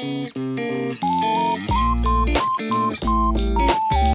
Música